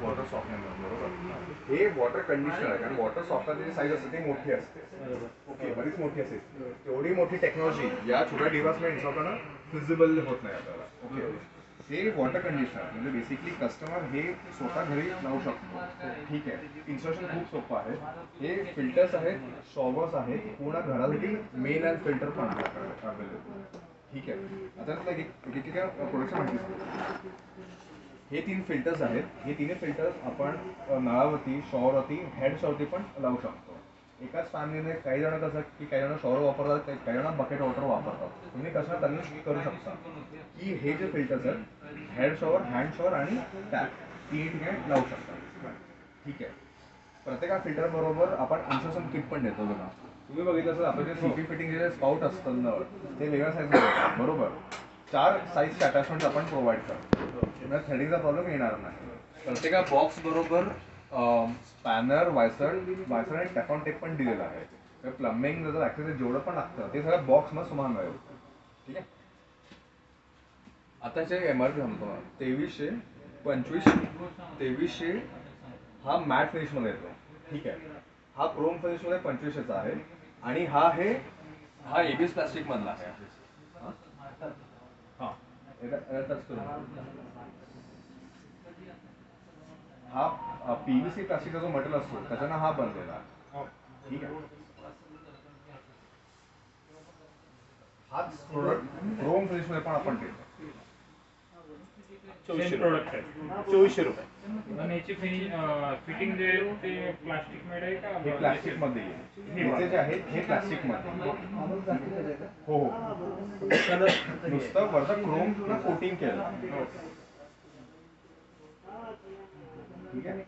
Water softener बरोबर? हे water conditioner आहे कारण वॉटर सॉफ्टनरची साईज असते ती मोठी असते. ओके बरीच मोठी असते तेवढी मोठी टेक्नॉलॉजी या छोट्या डिव्हाइसला इन्स्टॉल करणं फिजिबल होत नाही आपल्याला. ओके. हे वॉटर कंडिशनर म्हणजे बेसिकली कस्टमर हे स्वतः घरी लावू शकतो. ठीक आहे. इन्स्टॉलेशन खूप सोपं आहे. हे फिल्टर्स आहेत शॉवर्स आहेत पूर्ण घरासाठी मेन अँड फिल्टर पण आपल्याकडे अवेलेबल ठीक आहे. आता तुला एक माहिती सांगतो. हे तीन फिल्टर्स आहेत. हे तिन्ही फिल्टर्स आपण नळावरती शॉवरवरती हँडशॉवरती पण लावू शकतो. एकाच फॅमिलीने काही जण कसं की काही जण शॉवर वापरतात काही- काही जण बकेट वॉटर वापरतात. तुम्ही कसं कन्व्हिन्स करू शकता? की हे जे फिल्टर्स आहेत हेड शॉवर हँड शॉवर आणि टॅप तीन ठिकाणी लावू शकता. ठीक आहे. प्रत्येका फिल्टर बरोबर आपण इन्स्ट्रक्शन किट पण देतो बघा. तुम्ही बघितलं असेल आपलं जे सीपी फिटिंग जे स्काउट असतात नळ ते वेगळ्या साईजमध्ये बरोबर. चार साईजचे अटॅचमेंट आपण प्रोव्हाइड करतो. पुन्हा थडीचा प्रॉब्लेम येणार नाही. प्रत्येका बॉक्स बरोबर स्पॅनर वायसर वायसर आणि टॅफॉन टेप पण दिलेला आहे. प्लंबिंग जर ऍक्सेसरी जेवढं पण लागतं ते सगळं बॉक्समध्ये समान मिळेल. ठीक आहे? आताचे एम आर पी सांगतो तेवीसशे पंचवीस तेवीसशे हा मॅट फिनिशमध्ये येतो. ठीक आहे? हा क्रोम फिनिशमध्ये पंचवीसशेचा आहे. आणि हा आहे हा एबीस प्लास्टिक मधला आहे. हा? हा. हा पीव्हीसी प्लास्टिकचा जो मटेरियल असतो त्याच्यानं हा बनलेला आहे. ठीक आहे हाच प्रोडक्ट क्रोम फिनिशमध्ये पण आपण देतो चोवीसशे प्रोडक्ट आहे. चोवीसशे रुपये. आणि याची फिटिंग जे आहे ते प्लास्टिक मेड आहे का? हे प्लास्टिकमध्ये येईल याचे जे आहेत हे प्लास्टिकमध्ये हो हो. नुसतं वरचं क्रोम कोटिंग केलं. ठीक आहे?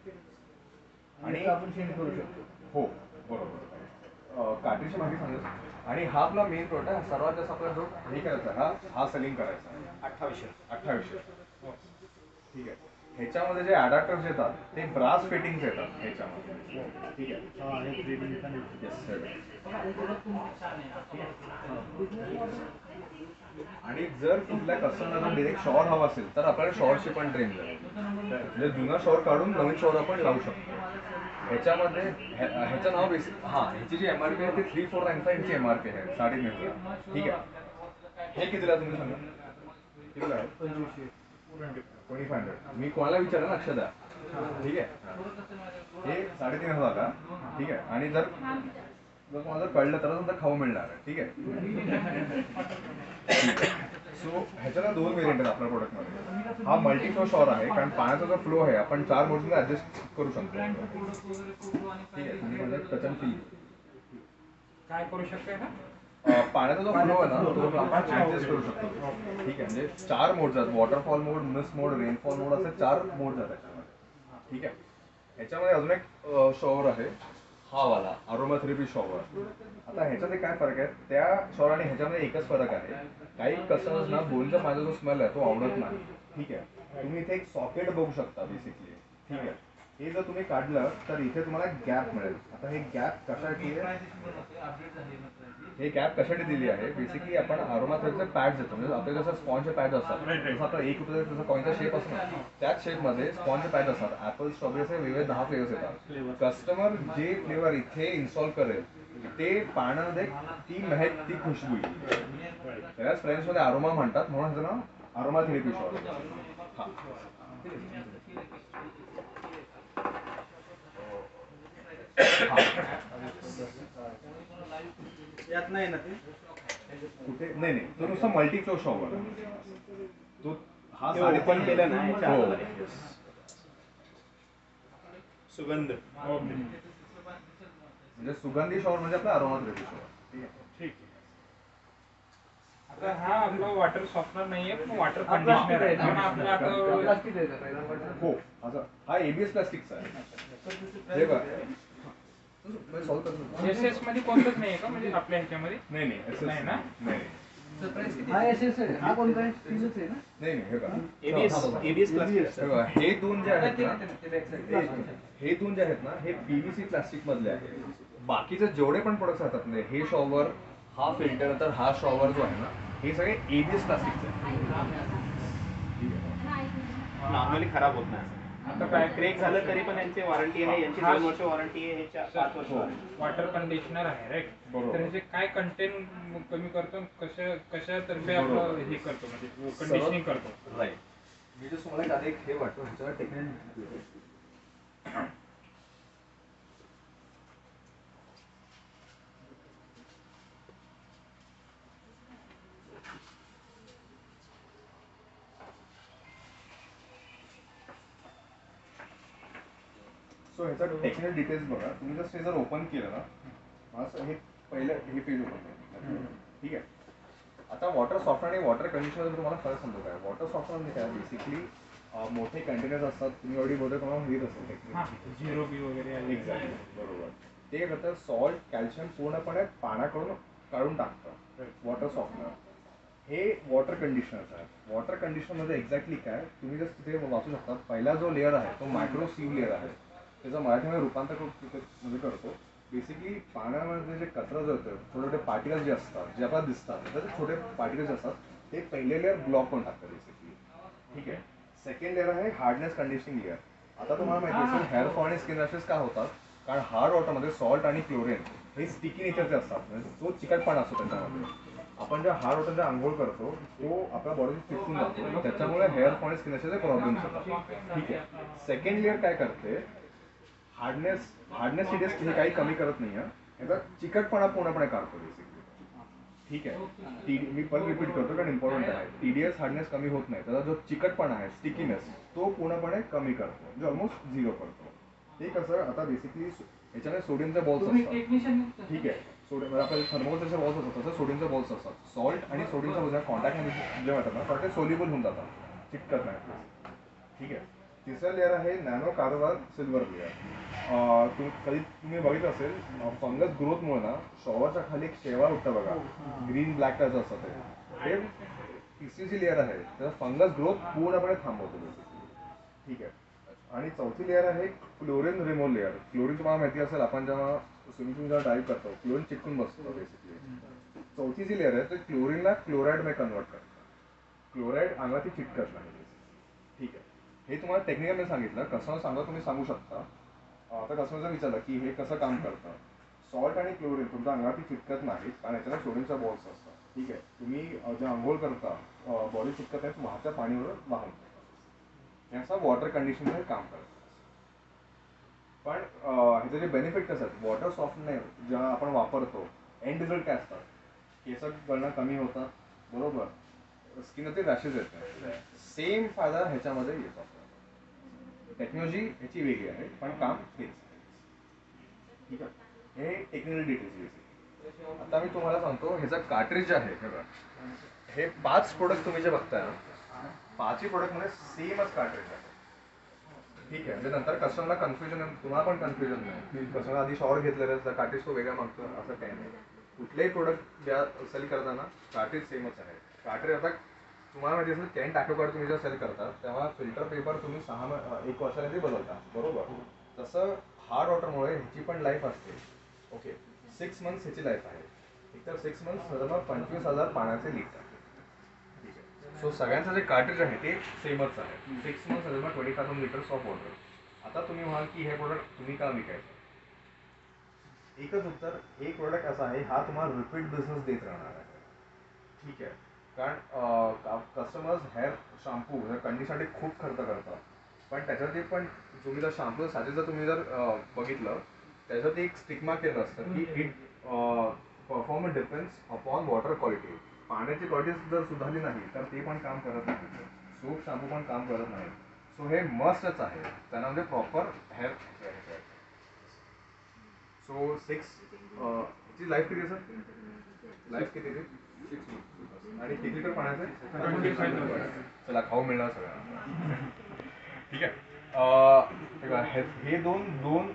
आणि आपण चेंज करू शकतो. हो बरोबर. काठीची माहिती सांगेल आणि हा आपला मेन प्रोडक्ट आहे. सर्वात जास्त आपला जो हे करायचा हा हा सेलिंग करायचा आहे. अठ्ठावीसशे. अठ्ठावीसशे. ठीक आहे. ह्याच्यामध्ये जे अडॅप्टर्स येतात ते ब्रास फिटिंग्स येतात ह्याच्यामध्ये. ठीक आहे. आणि जर कुठल्या कस्टमरला डिरेक्ट शॉवर हवा असेल तर आपल्याला शॉवरची पण ट्रेन म्हणजे जुना शॉवर काढून नवीन शॉवर आपण लावू शकतो. ह्याच्यामध्ये ह्याचं नाव बेसिक हां ह्याची जी एम आर पी आहे ती three four nine five M R P आहे साडे नऊ ठीक आहे. हे कितीला तुम्ही सांगा? कितीला आहे? ट्वेंटी फाय हंड्रेड मी कोणाला विचारा लक्ष द्या ठीक आहे? हे. साडेतीन हजार का? ठीक आहे. आणि जर जर तुम्हाला जर कळलं तरच नंतर खाऊ मिळणार आहे. ठीक आहे? सो ह्याच्याला दोन वेरियंट आहेत आपल्या प्रोडक्टमध्ये हा मल्टी फ्लो शॉवर आहे कारण पाण्याचा जो फ्लो आहे आपण चार मोडमध्ये ऍडजस्ट करू शकतो. ठीक आहे तुम्ही म्हणजे प्रचंड फी काय करू शकतोय पाण्याचा जो फ्लो आहे ना तो आपण ऍडजस्ट करू शकतो. ठीक आहे म्हणजे चार मोड्स आहेत. Waterfall mode mist mode rainfall mode असे चार आहेत त्याच्यामध्ये. ठीक आहे? ह्याच्यामध्ये अजून एक शॉवर आहे. हा वाला अरोमा थेरपी शॉवर आता ह्याच्यामध्ये काय फरक आहे? त्या शॉवर आणि ह्याच्यामध्ये एकच फरक आहे. काही कस्टमर्सना बोनचा माझा जो स्मेल आहे तो आवडत नाही. ठीक आहे? तुम्ही इथे एक सॉकेट बघू शकता बेसिकली ठीक आहे? हे जर तुम्ही काढलं तर इथे तुम्हाला गॅप मिळेल. आता हे गॅप कशासाठी आहे? हे कॅप कशासाठी दिली आहे? बेसिकली आपण आरोमाथेरचे पॅड्स देतो. म्हणजे आपले जसं स्पॉनचे पॅड असतात जसं आपला एक रुपये जसं कॉईनचा शेप असतो त्याच शेपमध्ये स्पॉनचे पॅड असतात. ऍपल स्ट्रॉबेरी असे वेगळे दहा फ्लेवर्स येतात. कस्टमर जे फ्लेवर इथे इन्स्टॉल करेल ते पाण्यामध्ये ती महक ती खुशबू येईल. त्यालाच फ्रेंचमध्ये आरोमा म्हणतात. म्हणून ह्याचं नाव आरोमा थेरपी शॉप हा. यात नाही ना ते कुठे नाही नाही तो नुसता मल्टी हा केलं ना याच्या हो. आतमध्ये. सुगंध म्हणजे सुगंधी शॉवर म्हणजे आपला अरोमा थेरपी शॉवर ठीक आहे ठीक आता हा आपला वॉटर सॉफ्टनर नाहीये पण वॉटर कंडिशनर आहे पण आपलं आता हो असं हा एबीएस प्लास्टिकचा आहे हे बघा. एस एसमध्ये कोणतंच नाहीये का? म्हणजे आपल्या ह्याच्यामध्ये? नाही नाही SS नाही ना? नाही हा एस एस आहे. हा कोणता आहे? स्टीलच आहे ना? नाही नाही हे बघा. एबीएस एबीएस प्लास्टिक हे बघा हे दोन जे आहेत ना. हे- हे दोन जे आहेत ना हे पीव्हीसी प्लास्टिक मधले आहेत. बाकीचे जेवढे पण प्रोडक्ट्स असतात म्हणजे हे शॉवर हा फिल्टर तर हा शॉवर जो आहे ना हे सगळे एबीएस प्लास्टिकचे आहेत ठीक आहे. नॉर्मली खराब होत नाही. आता काय ब्रेक झालं तरी पण यांची वॉरंटी आहे यांची हा. दोन वर्ष वॉरंटी आहे ह्याच्या पाच वर्ष हो. warranty. वॉटर कंडिशनर आहे राईट बरोबर. तर ह्याचे काय कंटेंट कमी करतो कशा कशातर्फे बरोबर. आपलं हे करतो म्हणजे कंडिशनिंग करतो राईट मी जर तुम्हाला एक आधी एक हे वाटतो ह्याच्यावर टेक्निक सो ह्याचा टेक्निकल डिटेल्स बघा. तुम्ही जस्ट हे जर ओपन केलं ना असं हे पहिलं हे पेज ओपन ठीक आहे? आता वॉटर सॉफ्टनर आणि वॉटर कंडिशनर तुम्हाला फरक समजतो काय वॉटर सॉफ्टनर म्हणजे काय? बेसिकली मोठे कंटेनर्स असतात. तुम्ही ऑलरेडी बहुतेक तुम्हाला माहीत असेल हा झिरो बी वगैरे आहे. एक्झॅक्टली बरोबर. ते काय करतं सॉल्ट कॅल्शियम पूर्णपणे पाण्याकडून काढून टाकतं वॉटर सॉफ्टनर हे वॉटर कंडिशनर आहे. वॉटर कंडिशनरमध्ये एक्झॅक्टली काय? तुम्ही जर तिथे वाचू शकता पहिला जो लेअर आहे तो मायक्रो सीव लेअर आहे. त्याचं मराठीमध्ये रूपांतर तिथे म्हणजे करतो. बेसिकली पाण्यामध्ये जे कचरा जो येतो छोटे छोटे पार्टिकल्स जे असतात जे आपल्याला दिसतात तर ते छोटे पार्टिकल्स असतात ते पहिले लेअर ब्लॉक करून टाकतात बेसिकली ठीक आहे? सेकंड लेअर आहे हार्डनेस कंडिशनिंग लेअर आता तुम्हाला माहिती असेल हेअर फॉल आणि स्किन रॅशेस का होतात? कारण हार्ड वॉटरमध्ये सॉल्ट आणि क्लोरीन हे स्टिकी नेचरचे असतात. म्हणजे तो चिकटपणा असतो त्याच्यामध्ये. आपण ज्या हार्ड वॉटरचा आंघोळ करतो तो आपल्या बॉडी चिकटून जातो. त्याच्यामुळे हेअर फॉल आणि स्किन रॅशेसचे प्रॉब्लेम्स होतात. ठीक आहे? सेकंड लेअर काय करते? हार्डनेस हार्डनेस सिडियस हे काही कमी करत नाही आहे याचा चिकटपणा पूर्णपणे काढतो बेसिकली ठीक आहे टी मी पण रिपीट करतो कारण इम्पॉर्टंट आहे. टीडीएस हार्डनेस कमी होत नाही. त्याचा जो चिकटपणा आहे स्टिकीनेस तो पूर्णपणे कमी करतो. म्हणजे ऑलमोस्ट झिरो करतो. ते कसं आता बेसिकली याच्यामध्ये सोडियमचे बॉल्स असतात. ठीक आहे. सोडियम म्हणजे आपल्याला थर्मोकोलचे बॉल्स असतात तसं सोडियमचे बॉल्स असतात. सॉल्ट आणि सोडियमच्या बॉल्स कॉन्टॅक्टमध्ये जे म्हणतात ना ते सोल्युबल होऊन जातात. चिटकत नाही. ठीक आहे? तिसरं लेअर आहे नॅनो कार्बन सिल्वर लेअर तुम्ही कधी तुम्ही बघितलं असेल फंगस ग्रोथमुळे ना शॉवरच्या खाली एक शेवाळ उठतं बघा. ग्रीन ब्लॅक कलरचं असतं ते. ते तिसरी लेअर आहे. त्याचा फंगस ग्रोथ पूर्णपणे थांबवतो ठीक आहे. आणि चौथी लेअर आहे क्लोरीन रिमोव्ह लेअर क्लोरीन तुम्हाला माहिती असेल आपण जेव्हा स्विमिंग पूल जेव्हा डाईव्ह करतो क्लोरीन चिटकून बसतो बेसिकली चौथी जी लेअर आहे ते क्लोरीनला क्लोराईडमध्ये कन्वर्ट करतं. क्लोराईड अंगाती चिटकत नाही. ठीक आहे. हे तुम्हाला टेक्निकल मी सांगितलं. कसं सांगा तुम्ही सांगू शकता. आता कसं जर विचारलं की हे कसं काम करतं? सॉल्ट आणि क्लोरीन तुमच्या अंगाती चिटकत नाही कारण याच्याला सोडियमच्या बॉल्स असतात. ठीक आहे? तुम्ही जे आंघोळ करता बॉडी चिटकत नाही वाहत्या पाणीवर वाहून याचा वॉटर कंडिशनर काम करतं. पण ह्याचे जे बेनिफिट कसं आहेत वॉटर सॉफ्टनेर जेव्हा आपण वापरतो एंड रिझल्ट काय असतात? केस गळणं कमी होतं. बरोबर? स्किनचे रॅशेस येत नाही सेम फायदा ह्याच्यामध्ये येतो. टेक्नॉलॉजी ह्याची वेगळी आहे पण काम तेच. ठीक आहे? हे टेक्निकल डिटेल्स आता मी तुम्हाला सांगतो ह्याचं कार्ट्रिज जे आहे हे बघा. हे पाच प्रोडक्ट तुम्ही जे बघताय ना पाचही प्रोडक्टमध्ये सेमच कार्ट्रिज आहे. ठीक आहे? म्हणजे नंतर कस्टमरला कन्फ्युजन तुम्हाला पण कन्फ्युजन नाही. कस्टमर आधी शॉवर घेतलेलं तर कार्ट्रिज तो वेगळा मागतो असं काही नाही. कुठलेही प्रोडक्ट द्या सेल करताना कार्ट्रिज सेमच आहे. कार्ट्रिज आता तुम्हाला माहिती असेल टेन टॅटो कार्ड तुम्ही जेव्हा सेल करता तेव्हा फिल्टर पेपर तुम्ही सहा म- एक वर्षाला ते बदलता. बरोबर? तसं हार्ड वॉटरमुळे ह्याची पण लाईफ असते. ओके सिक्स मंथ्स ह्याची लाईफ आहे. एकतर सिक्स मंथ्स मग पंचवीस हजार पाण्याचे लिटर ठीक आहे? सो सगळ्यांचं जे कार्ट्रिज आहे ते सेमच आहे. सिक्स मंथ्स मग twenty thousand litres of water आता तुम्ही म्हणाल की हे प्रोडक्ट तुम्ही का विकायचं? एकच उत्तर एक प्रोडक्ट असा आहे हा तुम्हाला रिपीट बिझनेस देत राहणार आहे. ठीक आहे? कारण कस्टमर्स हेअर शॅम्पू कंडीसाठी खूप खर्च करतात. पण त्याच्यासाठी पण तुम्ही जर शॅम्पू साठी जर तुम्ही जर अं, बघितलं त्याच्यात एक स्टिग्मा केलं असतं की it performance depends upon water quality पाण्याची क्वालिटी जर सुधारली नाही तर ते पण काम करत नाही. सोप शॅम्पू पण काम करत नाही. सो हे मस्टच आहे. त्यांना म्हणजे प्रॉपर हेअर सो सिक्स ची लाईफ किती असेल लाईफ किती आणि किती लिटर पाण्याचे चला खाऊ मिळणार सगळ्यांना. ठीक आहे. हे दोन दोन